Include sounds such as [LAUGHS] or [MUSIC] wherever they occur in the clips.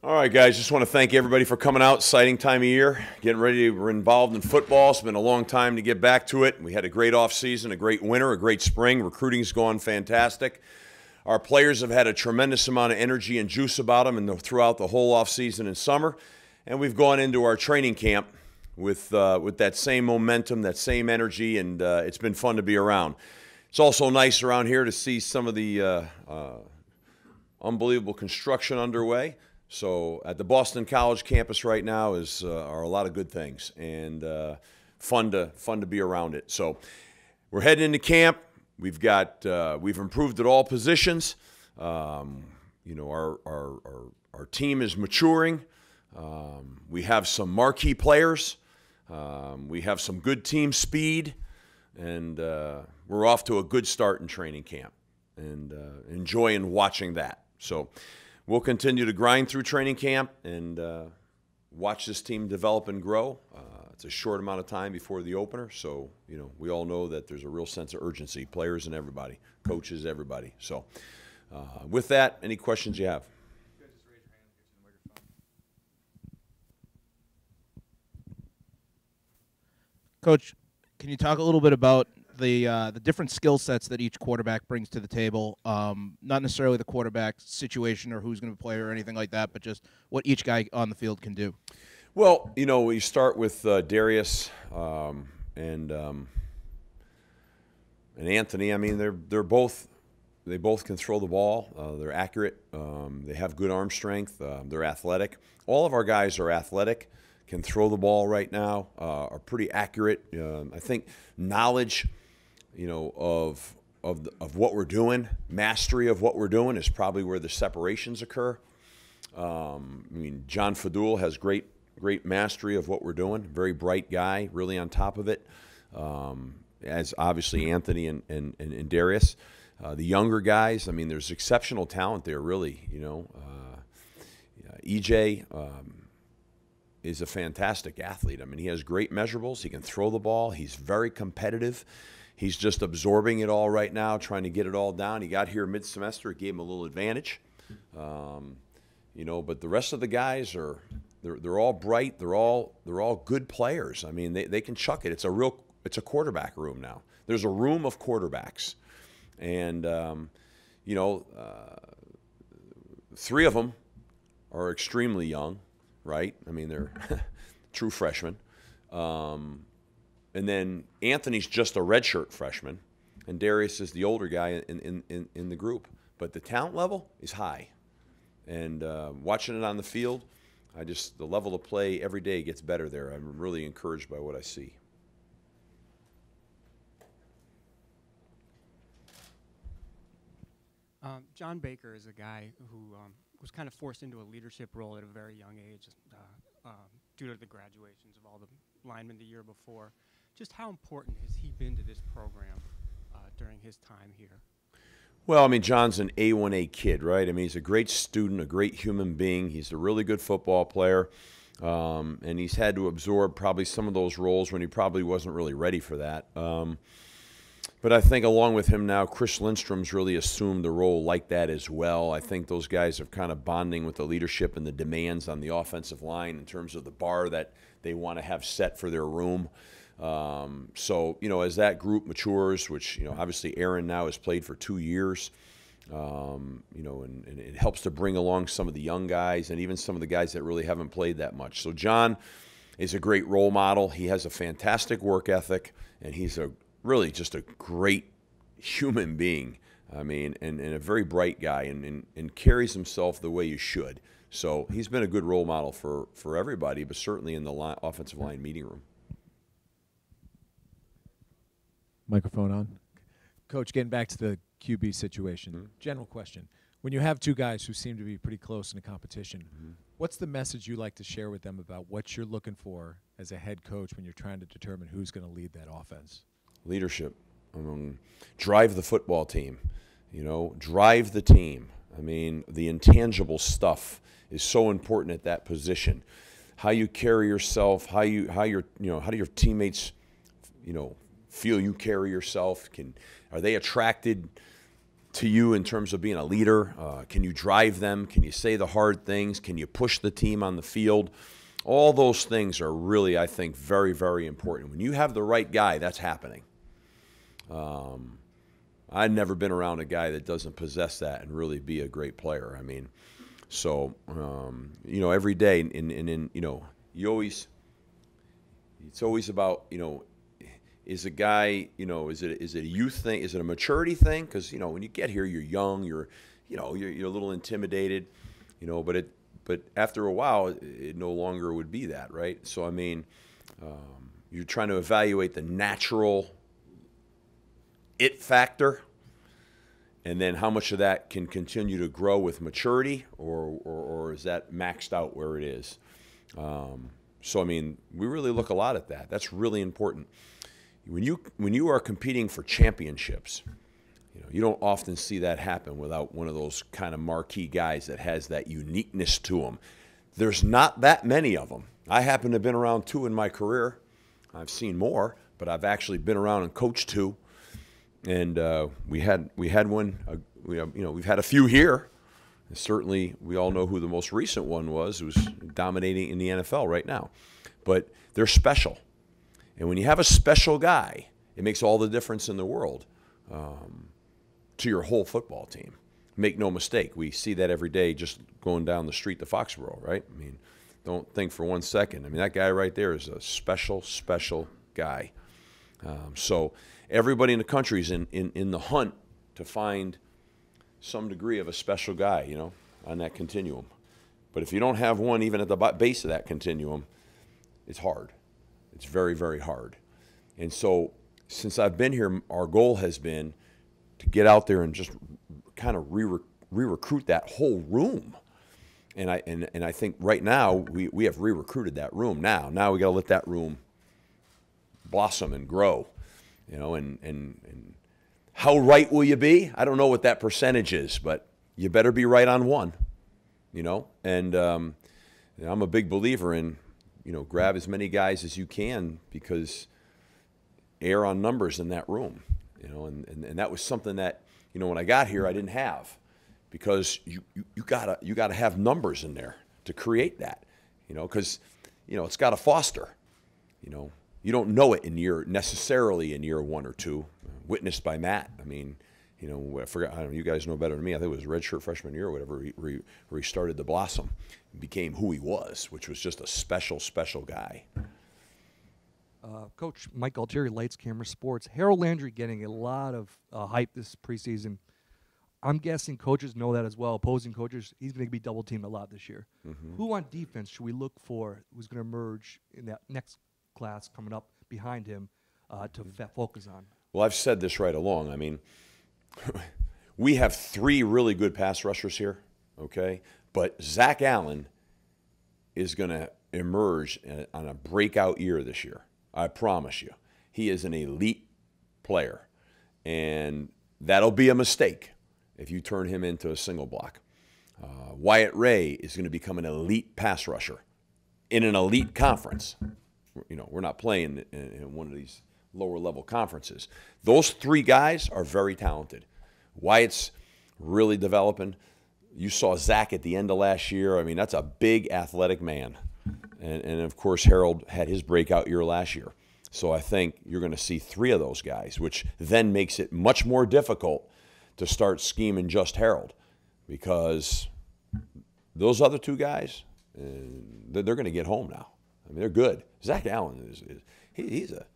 All right, guys, just want to thank everybody for coming out. Exciting time of year, getting ready. We're involved in football. It's been a long time to get back to it. We had a great off season, a great winter, a great spring. Recruiting's gone fantastic. Our players have had a tremendous amount of energy and juice about them and throughout the whole off season and summer. And we've gone into our training camp with, uh, with that same momentum, that same energy, and uh, it's been fun to be around. It's also nice around here to see some of the uh, uh unbelievable construction underway. So at the Boston College campus right now is uh, are a lot of good things and uh, fun to fun to be around it. So we're heading into camp. We've got uh, we've improved at all positions. Um, you know our, our our our team is maturing. Um, we have some marquee players. Um, we have some good team speed, and uh, we're off to a good start in training camp, and uh, enjoying watching that. So we'll continue to grind through training camp and uh, watch this team develop and grow. Uh, it's a short amount of time before the opener, so you know we all know that there's a real sense of urgency, players and everybody, coaches, everybody. So, uh, with that, any questions you have? Coach, can you talk a little bit about the uh, the different skill sets that each quarterback brings to the table. Um, not necessarily the quarterback situation or who's going to play or anything like that, but just what each guy on the field can do. Well, you know, we start with uh, Darius um, and um, and Anthony. I mean, they're they're both they both can throw the ball. Uh, they're accurate. Um, they have good arm strength. Uh, they're athletic. All of our guys are athletic. Can throw the ball right now. Uh, are pretty accurate. Um, I think knowledge you know, of of of what we're doing, mastery of what we're doing is probably where the separations occur. Um, I mean, John Fadule has great great mastery of what we're doing. Very bright guy, really on top of it. Um, as obviously Anthony and and, and, and Darius, uh, the younger guys. I mean, there's exceptional talent there. Really, you know, uh, EJ. Um, is a fantastic athlete. I mean, he has great measurables. He can throw the ball. He's very competitive. He's just absorbing it all right now, trying to get it all down. He got here mid semester, it gave him a little advantage. Um, you know, but the rest of the guys are they're, they're all bright. They're all they're all good players. I mean, they, they can chuck it. It's a real it's a quarterback room now. There's a room of quarterbacks, and um, you know, uh, three of them are extremely young, right? I mean, they're [LAUGHS] true freshmen. Um, and then Anthony's just a redshirt freshman, and Darius is the older guy in, in, in, in the group. But the talent level is high. And uh, watching it on the field, I just, the level of play every day gets better there. I'm really encouraged by what I see. Um, John Baker is a guy who um, was kind of forced into a leadership role at a very young age uh, um, due to the graduations of all the linemen the year before. Just how important has he been to this program uh, during his time here? Well, I mean, John's an A1A kid, right? I mean, he's a great student, a great human being. He's a really good football player. Um, and he's had to absorb probably some of those roles when he probably wasn't really ready for that. Um, but I think along with him now, Chris Lindstrom's really assumed the role like that as well. I think those guys are kind of bonding with the leadership and the demands on the offensive line in terms of the bar that they want to have set for their room. Um, so, you know, as that group matures, which, you know, obviously Aaron now has played for two years, um, you know, and, and, it helps to bring along some of the young guys and even some of the guys that really haven't played that much. So, John is a great role model. He has a fantastic work ethic, and he's a really just a great human being. I mean, and, and a very bright guy and, and, and carries himself the way you should. So he's been a good role model for, for everybody, but certainly in the line, offensive line meeting room. Microphone on. Coach, getting back to the QB situation, mm-hmm. general question. When you have two guys who seem to be pretty close in a competition, mm-hmm. what's the message you like to share with them about what you're looking for as a head coach when you're trying to determine who's going to lead that offense? Leadership. I mean, drive the football team. You know, drive the team. I mean, the intangible stuff is so important at that position. How you carry yourself, how you how your you know how do your teammates, you know, feel you carry yourself? Can are they attracted to you in terms of being a leader? Uh, can you drive them? Can you say the hard things? Can you push the team on the field? All those things are really, I think, very, very important. When you have the right guy, that's happening. Um, I've never been around a guy that doesn't possess that and really be a great player. I mean, so um, you know, every day, and in, in, in, you know, you always, it's always about you know, is a guy, you know, is it is it a youth thing? Is it a maturity thing? Because you know, when you get here, you're young, you're, you know, you're, you're a little intimidated, you know, but it, but after a while, it, no longer would be that, right? So I mean, um, you're trying to evaluate the natural it factor and then how much of that can continue to grow with maturity or, or, or is that maxed out where it is um, so i mean we really look a lot at that that's really important when you when you are competing for championships you know you don't often see that happen without one of those kind of marquee guys that has that uniqueness to them there's not that many of them i happen to have been around two in my career i've seen more but i've actually been around and coached two and uh, we had we had one. Uh, we, you know, we've had a few here. Certainly, we all know who the most recent one was, who's dominating in the NFL right now. But they're special, and when you have a special guy, it makes all the difference in the world um, to your whole football team. Make no mistake, we see that every day just going down the street to Foxborough, right? I mean, don't think for one second. I mean, that guy right there is a special, special guy. Um, so everybody in the country is in, in, in the hunt to find some degree of a special guy, you know, on that continuum. But if you don't have one even at the base of that continuum, it's hard. It's very, very hard. And so since I've been here, our goal has been to get out there and just kind of re recruit that whole room. And I, and, and I think right now we, we have re recruited that room now. Now we got to let that room blossom and grow you know, and, and, and how right will you be? I don't know what that percentage is, but you better be right on one, you know. And um, I'm a big believer in, you know, grab as many guys as you can because air on numbers in that room, you know. And, and, and that was something that, you know, when I got here, I didn't have because you, you, you gotta you gotta have numbers in there to create that, you know, because you know it's got to foster, you know you don't know it in year necessarily in year one or two. Witnessed by Matt. I mean, you know, I forgot. I don't know, you guys know better than me. I think it was redshirt freshman year or whatever. Where he, started to blossom, became who he was, which was just a special, special guy. Uh, Coach Mike Altieri, Lights Camera Sports. Harold Landry getting a lot of uh, hype this preseason. I'm guessing coaches know that as well. Opposing coaches, he's going to be double teamed a lot this year. Mm-hmm. Who on defense should we look for? Who's going to emerge in that next class coming up behind him uh, to f- focus on. Well, I've said this right along. I mean, we have three really good pass rushers here, okay? But Zach Allen is going to emerge on a breakout year this year. I promise you. He is an elite player. And that'll be a mistake if you turn him into a single block. Uh, Wyatt Ray is going to become an elite pass rusher in an elite conference you know, we're not playing in, in one of these lower level conferences. Those three guys are very talented. Wyatt's really developing. You saw Zach at the end of last year. I mean, that's a big athletic man. And, and of course, Harold had his breakout year last year. So I think you're going to see three of those guys, which then makes it much more difficult to start scheming just Harold because those other two guys, uh, they're going to get home now. I mean, they're good. Zach Allen is, is he, he's a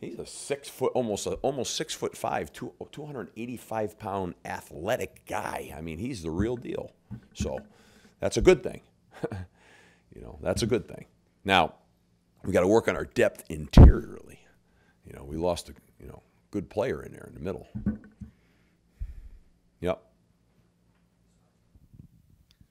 he's a six foot almost a, almost six foot five, two, 285 pound athletic guy. I mean, he's the real deal. So that's a good thing. [LAUGHS] you know, that's a good thing. Now we got to work on our depth interiorly. You know, we lost a you know good player in there in the middle. Yep.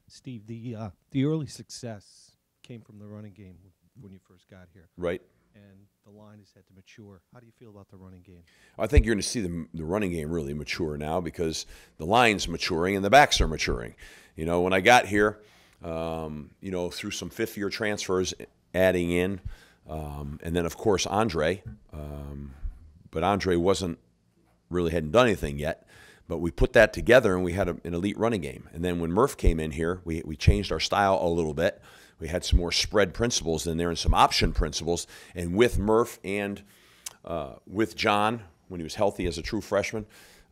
Steve, the uh, the early success came from the running game when you first got here. Right. And the line has had to mature. How do you feel about the running game? I think you're going to see the, the running game really mature now because the line's maturing and the backs are maturing. You know, when I got here, um, you know, through some fifth year transfers adding in, um, and then of course Andre, um, but Andre wasn't really hadn't done anything yet. but we put that together and we had a, an elite running game. And then when Murph came in here, we, we changed our style a little bit. We had some more spread principles in there and some option principles. And with Murph and uh, with John, when he was healthy as a true freshman,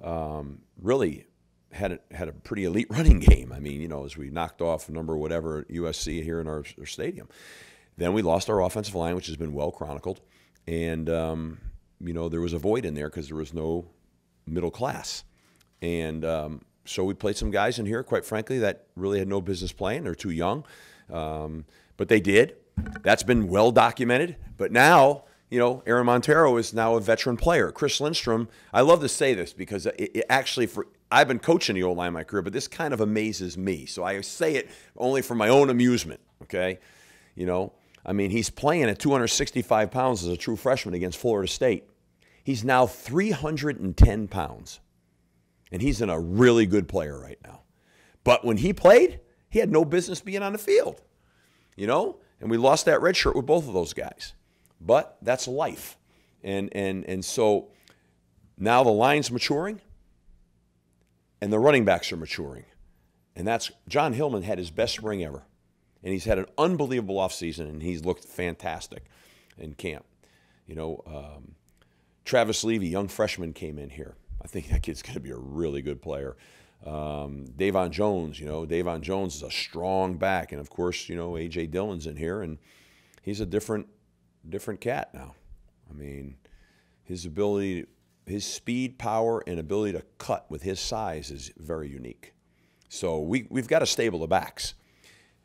um, really had a, had a pretty elite [LAUGHS] running game. I mean, you know, as we knocked off number whatever USC here in our, our stadium. Then we lost our offensive line, which has been well chronicled, and um, you know there was a void in there because there was no middle class, and um, so we played some guys in here, quite frankly, that really had no business playing. They're too young, um, but they did. That's been well documented. But now you know, Aaron Monteiro is now a veteran player. Chris Lindstrom, I love to say this because it, it actually, for I've been coaching the old line my career, but this kind of amazes me. So I say it only for my own amusement. Okay, you know, I mean, he's playing at 265 pounds as a true freshman against Florida State. He's now 310 pounds, and he's in a really good player right now. But when he played, he had no business being on the field, you know. And we lost that red shirt with both of those guys. But that's life. And, and, and so now the line's maturing and the running backs are maturing. And that's John Hilliman had his best spring ever. And he's had an unbelievable offseason and he's looked fantastic in camp. You know, um, Travis Levy, young freshman, came in here. I think that kid's going to be a really good player. Um, Davon Jones, you know, Davon Jones is a strong back. And of course, you know, A.J. Dillon's in here and he's a different different cat now. I mean, his ability, his speed, power, and ability to cut with his size is very unique. So we, we've got to stable the backs.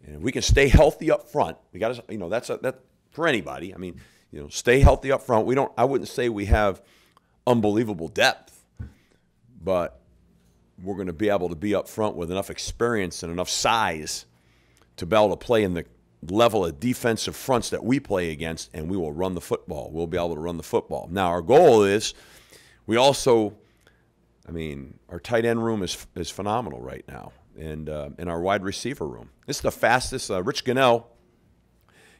And if we can stay healthy up front, we got to, you know, that's a, that for anybody. I mean, you know, stay healthy up front. We don't, I wouldn't say we have unbelievable depth, but we're going to be able to be up front with enough experience and enough size to be able to play in the level of defensive fronts that we play against, and we will run the football. We'll be able to run the football. Now, our goal is we also, I mean, our tight end room is, is phenomenal right now, and uh, in our wide receiver room. This is the fastest. Uh, Rich Gunnell,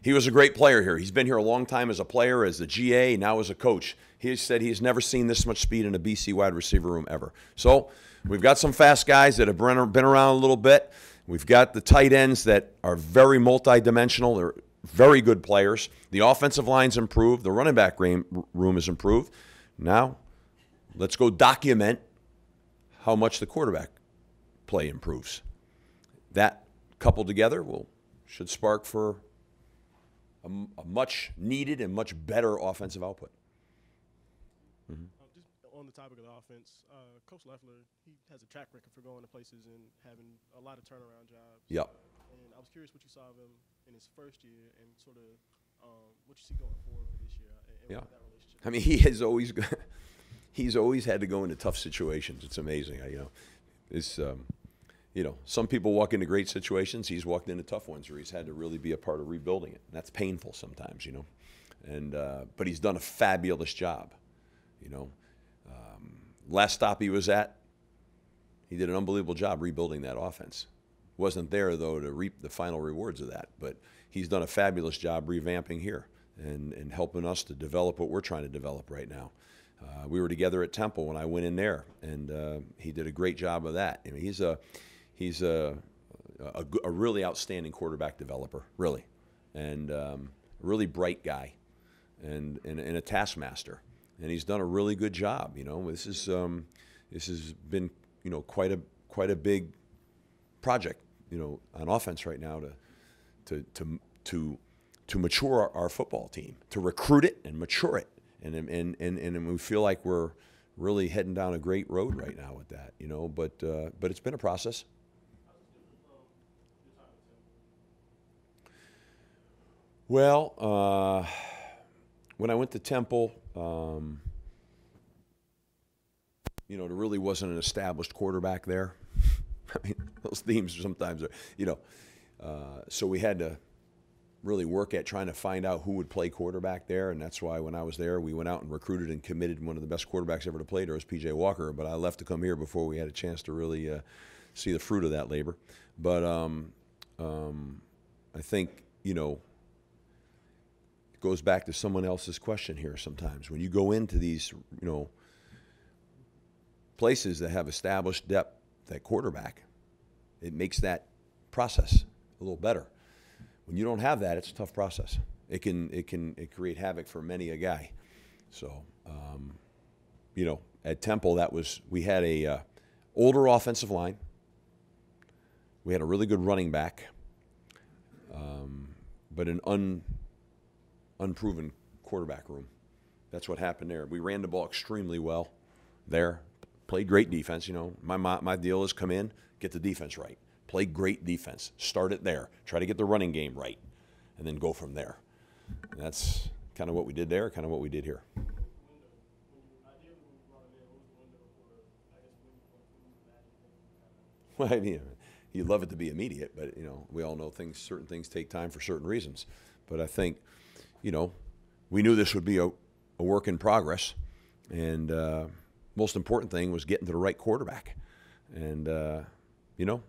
he was a great player here. He's been here a long time as a player, as a GA, now as a coach. He said he's never seen this much speed in a BC wide receiver room ever. So we've got some fast guys that have been around a little bit. We've got the tight ends that are very multidimensional. They're very good players. The offensive line's improved. The running back room is improved. Now, let's go document how much the quarterback play improves. That coupled together will should spark for a, a much needed and much better offensive output. Mm-hmm. Uh, just on the topic of the offense, uh, Coach Loeffler, he has a track record for going to places and having a lot of turnaround jobs. Yep. And I was curious what you saw of him in his first year and sort of um, what you see going forward for this year and, and yeah. that relationship. I mean, he has always [LAUGHS] he's always had to go into tough situations. It's amazing. I, you know, it's um, you know, some people walk into great situations. He's walked into tough ones where he's had to really be a part of rebuilding it. And that's painful sometimes, you know. And uh, but he's done a fabulous job, you know. Um, last stop he was at, he did an unbelievable job rebuilding that offense. Wasn't there though to reap the final rewards of that, but he's done a fabulous job revamping here and, and helping us to develop what we're trying to develop right now. Uh, we were together at Temple when I went in there, and uh, he did a great job of that. I mean, he's a he's a, a, a really outstanding quarterback developer, really, and um, a really bright guy, and, and, and a taskmaster and he's done a really good job. You know, this is um, this has been you know quite a quite a big project. You know, on offense right now to to to to to mature our, our football team, to recruit it and mature it, and and and and we feel like we're really heading down a great road right now with that. You know, but uh, but it's been a process. Well, uh, when I went to Temple, um, you know, there really wasn't an established quarterback there. [LAUGHS] I mean, those themes sometimes are, you know, uh, so we had to really work at trying to find out who would play quarterback there, and that's why when I was there, we went out and recruited and committed one of the best quarterbacks ever to play there was P.J. Walker. But I left to come here before we had a chance to really uh, see the fruit of that labor. But um, um, I think you know goes back to someone else's question here sometimes. When you go into these, you know, places that have established depth at quarterback, it makes that process a little better. When you don't have that, it's a tough process. It can it can it create havoc for many a guy. So, um, you know, at Temple, that was we had a uh, older offensive line. We had a really good running back, um, but an un, unproven quarterback room. That's what happened there. We ran the ball extremely well there. Played great defense. You know, my, my, my deal is come in, get the defense right. Play great defense. Start it there. Try to get the running game right, and then go from there. And that's kind of what we did there, kind of what we did here. [LAUGHS] Well, I mean, you'd love it to be immediate, but you know, we all know things. Certain things take time for certain reasons. But I think, you know, we knew this would be a, a work in progress, and uh, most important thing was getting to the right quarterback, and uh, you know,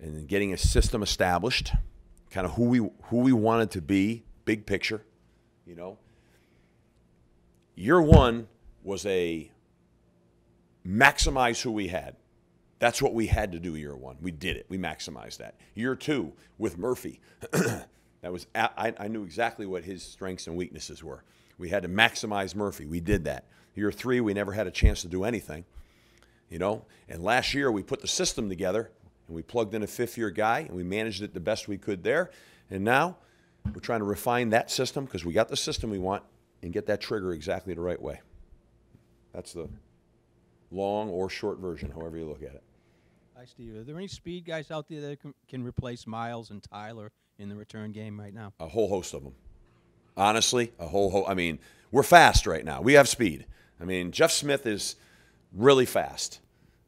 and getting a system established, kind of who we who we wanted to be, big picture, you know. Year one was a maximize who we had. That's what we had to do year one. We did it. We maximized that. Year two with Murphy, [CLEARS THROAT] that was I, I knew exactly what his strengths and weaknesses were. We had to maximize Murphy. We did that. Year three, we never had a chance to do anything, you know. And last year, we put the system together and we plugged in a fifth-year guy and we managed it the best we could there. And now we're trying to refine that system because we got the system we want and get that trigger exactly the right way. That's the long or short version, however you look at it. Hi, Steve. Are there any speed guys out there that can, can replace Miles and Tyler in the return game right now? A whole host of them. Honestly, a whole ho- I mean, we're fast right now. We have speed. I mean, Jeff Smith is really fast.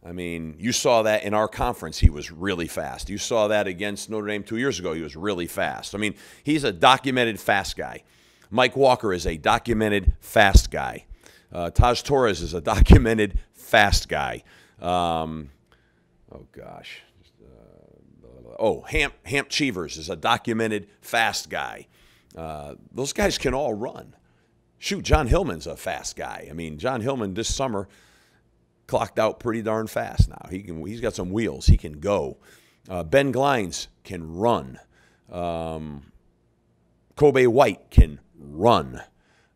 I mean, you saw that in our conference. He was really fast. You saw that against Notre Dame two years ago. He was really fast. I mean, he's a documented fast guy. Mike Walker is a documented fast guy. Uh, Taj Torres is a [LAUGHS] documented fast guy. Um, oh gosh. Oh, Hamp, Hamp Cheevers is a documented fast guy. Uh, those guys can all run. Shoot, John Hilliman's a fast guy. I mean, John Hilliman this summer clocked out pretty darn fast now. He can, he's got some wheels. He can go. Uh, ben Glines can run. Um, Kobay White can run.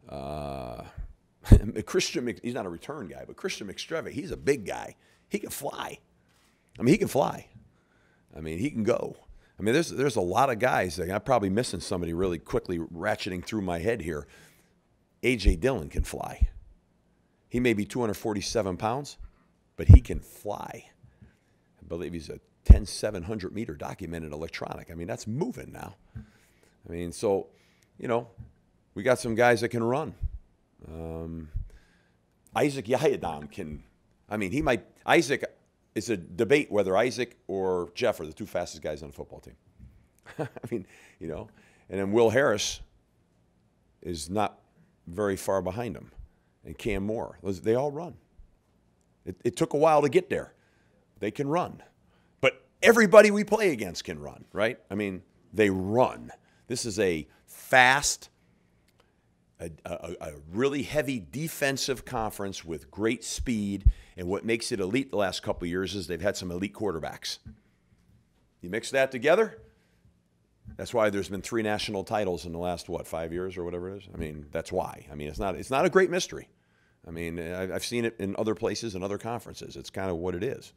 Uh, [LAUGHS] Christian, he's not a return guy, but Christian McStreve, he's a big guy. He can fly. I mean, he can fly. I mean, he can go. I mean, there's there's a lot of guys. Like, I'm probably missing somebody really quickly ratcheting through my head here. AJ Dillon can fly. He may be 247 pounds, but he can fly. I believe he's a 10 700 meter documented electronic. I mean, that's moving now. I mean, so, you know, we got some guys that can run. Um, Isaac Yiadom can, I mean, he might, Isaac, it's a debate whether Isaac or Jeff are the two fastest guys on the football team. [LAUGHS] I mean, you know, and then Will Harris is not very far behind him, and Cam Moore. They all run. It, it took a while to get there. They can run. But everybody we play against can run, right? I mean, they run. This is a fast, a, a, a, really heavy defensive conference with great speed. And what makes it elite the last couple years is they've had some elite quarterbacks. You mix that together, that's why there's been three national titles in the last what five years or whatever it is. I mean, that's why. I mean, it's not it's not a great mystery. I mean, I've seen it in other places and other conferences. It's kind of what it is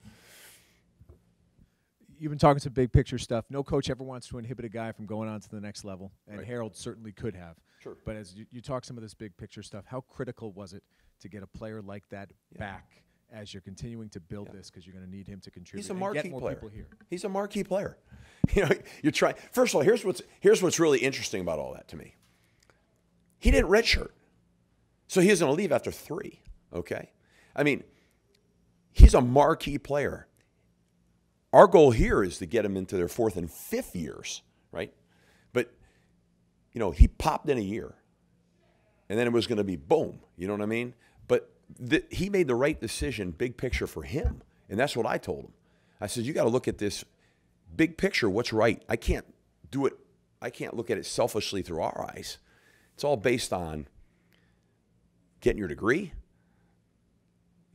you've been talking some big picture stuff. No coach ever wants to inhibit a guy from going on to the next level, and Right. Harold certainly could have. Sure. But as you, you talk some of this big picture stuff, how critical was it to get a player like that back as you're continuing to build this because you're going to need him to contribute He's a and marquee get more player. people here? He's a marquee player. [LAUGHS] You know, you're trying. First of all, here's what's here's what's really interesting about all that to me. He didn't redshirt, so he was going to leave after three. Okay, I mean, he's a marquee player. Our goal here is to get him into their fourth and fifth years, right? But you know, he popped in a year, and then it was going to be boom. You know what I mean? But th- he made the right decision, big picture for him, and that's what I told him. I said, you got to look at this big picture. What's right? I can't do it. I can't look at it selfishly through our eyes. It's all based on getting your degree,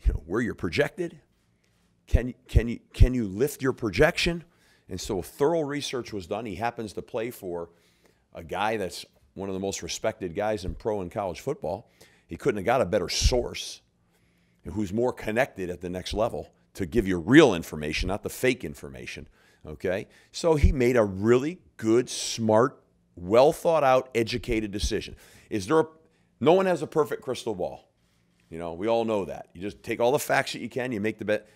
you know, where you're projected. Can can you can you lift your projection? And so thorough research was done. He happens to play for a guy that's one of the most respected guys in pro and college football. He couldn't have got a better source who's more connected at the next level to give you real information, not the fake information. Okay? So he made a really good, smart, well thought out, educated decision. Is there a, no one has a perfect crystal ball. You know, we all know that. You just take all the facts that you can, you make the bet.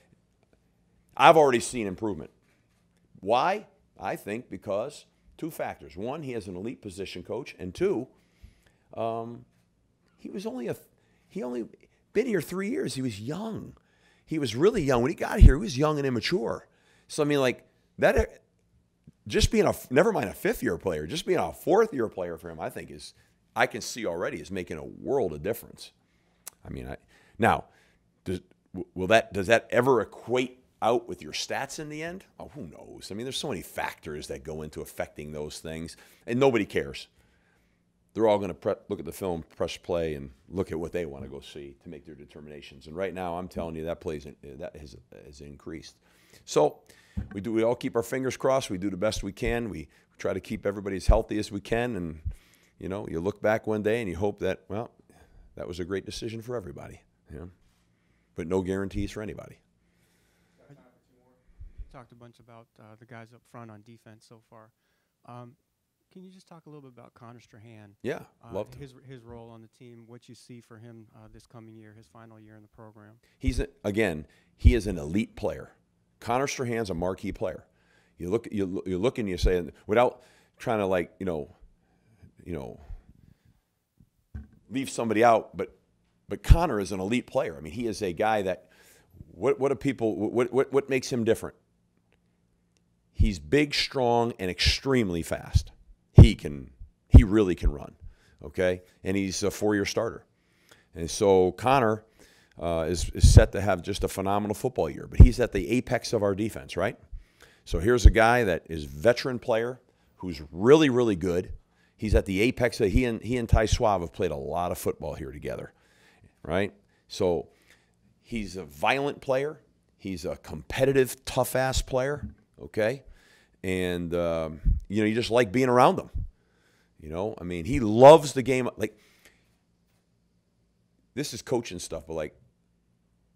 I've already seen improvement. Why? I think because two factors. One, he has an elite position coach, and two, um, he was only a he only been here three years. He was young. He was really young when he got here. He was young and immature. So I mean, like that. Just being a never mind a fifth year player, just being a fourth year player for him, I think is I can see already is making a world of difference. I mean, I, now does will that does that ever equate out with your stats in the end? Oh, who knows? I mean, there's so many factors that go into affecting those things, and nobody cares. They're all going to look at the film, press play, and look at what they want to go see to make their determinations. And right now, I'm telling you that plays that has, has increased. So we do. We all keep our fingers crossed. We do the best we can. We try to keep everybody as healthy as we can, and you know, you look back one day and you hope that well, that was a great decision for everybody. You know? but no guarantees for anybody. Talked a bunch about uh, the guys up front on defense so far. Um, can you just talk a little bit about Connor Strachan? Yeah, uh, love to. his his role on the team. What you see for him uh, this coming year, his final year in the program. He's a, again, he is an elite player. Connor Strachan's a marquee player. You look, you you look and you say without trying to like you know, you know, leave somebody out, but but Connor is an elite player. I mean, he is a guy that what what do people what what what makes him different? He's big, strong, and extremely fast. He can he really can run. Okay, and he's a four-year starter, and so Connor uh, is, is set to have just a phenomenal football year. But he's at the apex of our defense, right? So here's a guy that is veteran player who's really really good. He's at the apex. Of, he and he and Ty Schwab have played a lot of football here together, right? So he's a violent player. He's a competitive, tough ass player. Okay, and um, you know you just like being around him. You know, I mean, he loves the game. Like this is coaching stuff, but like,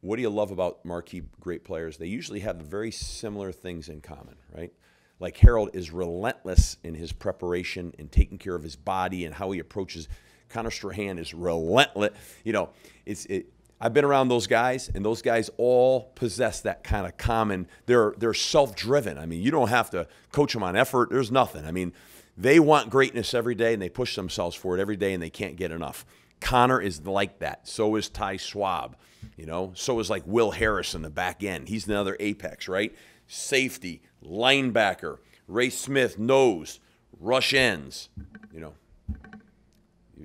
what do you love about marquee great players? They usually have very similar things in common, right? Like Harold is relentless in his preparation and taking care of his body and how he approaches. Connor Strachan is relentless. You know, it's it. I've been around those guys, and those guys all possess that kind of common. They're they're self-driven. I mean, you don't have to coach them on effort. There's nothing. I mean, they want greatness every day, and they push themselves for it every day, and they can't get enough. Connor is like that. So is Ty Schwab. You know, so is like Will Harris in the back end. He's another apex, right? Safety, linebacker, Ray Smith, nose, rush ends. You know,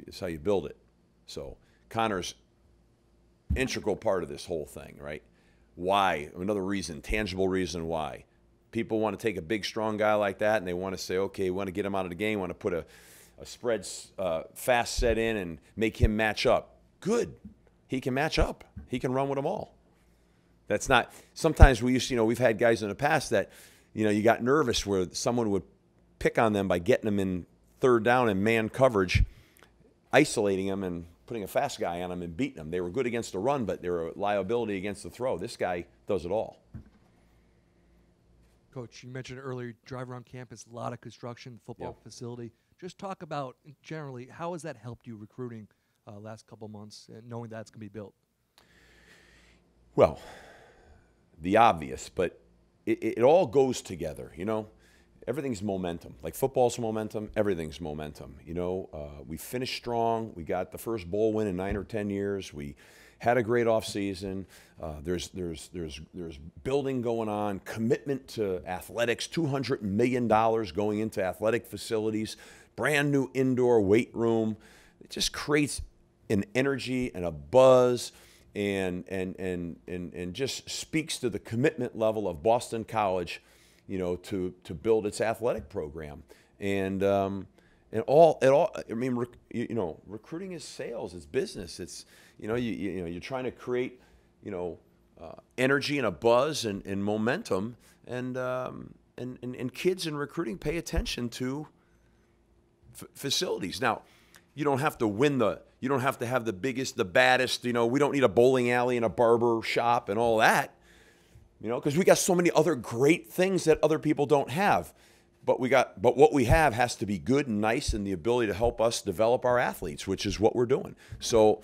it's how you build it. So Connor's integral part of this whole thing, right? Why? Another reason, tangible reason why. People want to take a big, strong guy like that and they want to say, okay, we want to get him out of the game, we want to put a, a spread uh, fast set in and make him match up. Good. He can match up. He can run with them all. That's not, sometimes we used to, you know, we've had guys in the past that, you know, you got nervous where someone would pick on them by getting them in third down and man coverage, isolating them and putting a fast guy on them and beating them. They were good against the run, but they were a liability against the throw. This guy does it all. Coach, you mentioned earlier, drive around campus, a lot of construction, football Yeah. facility. Just talk about generally how has that helped you recruiting uh, last couple months, and knowing that's going to be built. Well, the obvious, but it, it all goes together, you know? Everything's momentum. Like football's momentum, everything's momentum. You know, uh, we finished strong. We got the first bowl win in nine or 10 years. We had a great offseason. Uh, there's, there's, there's, there's building going on, commitment to athletics, $200 million going into athletic facilities, brand new indoor weight room. It just creates an energy and a buzz and, and, and, and, and just speaks to the commitment level of Boston College, you know, to, to build its athletic program. And, um, and all, it all, I mean, rec, you, know, recruiting is sales, it's business. It's, you know, you, you know, you're trying to create you know, uh, energy and a buzz and, and momentum, and, um, and, and and kids in recruiting pay attention to facilities. Now, you don't have to win the, you don't have to have the biggest, the baddest. You know, we don't need a bowling alley and a barber shop and all that. You know, because we got so many other great things that other people don't have. But we got, but what we have has to be good and nice, and the ability to help us develop our athletes, which is what we're doing. So,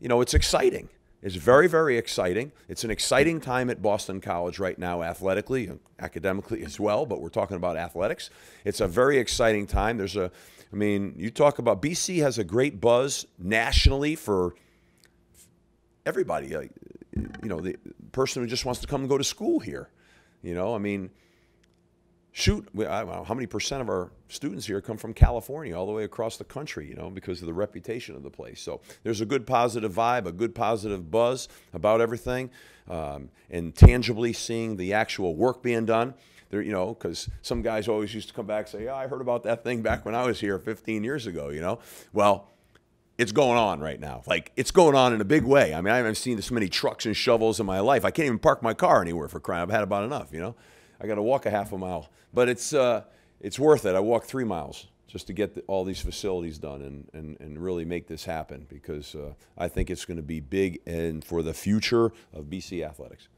you know, it's exciting. It's very, very exciting. It's an exciting time at Boston College right now, athletically, and academically as well. But we're talking about athletics. It's a very exciting time. There's a, I mean, you talk about BC has a great buzz nationally for everybody. You know, the person who just wants to come and go to school here. You know, I mean, shoot, I don't know how many percent of our students here come from California all the way across the country, you know, because of the reputation of the place. So there's a good positive vibe, a good positive buzz about everything, um, and tangibly seeing the actual work being done. There, you know, because some guys always used to come back and say, "Yeah, I heard about that thing back when I was here 15 years ago." You know, well, it's going on right now. Like it's going on in a big way. I mean, I haven't seen this many trucks and shovels in my life. I can't even park my car anywhere for crying. I've had about enough. You know, I got to walk a half a mile, but it's uh, it's worth it. I walk three miles just to get the, all these facilities done and, and, and really make this happen because uh, I think it's going to be big and for the future of BC athletics.